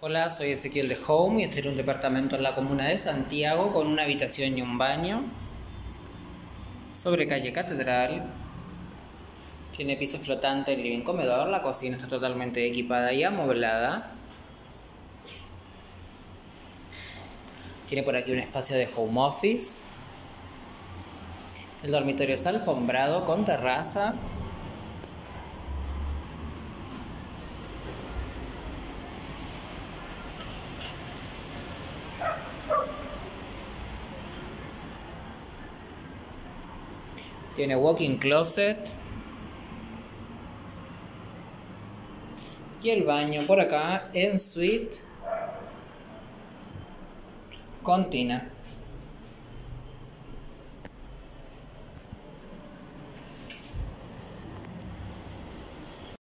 Hola, soy Ezequiel de Home y estoy en un departamento en la comuna de Santiago con una habitación y un baño sobre calle Catedral. Tiene piso flotante, el living comedor, la cocina está totalmente equipada y amoblada. Tiene por aquí un espacio de home office. El dormitorio está alfombrado con terraza. Tiene walk-in closet. Y el baño por acá en suite con tina.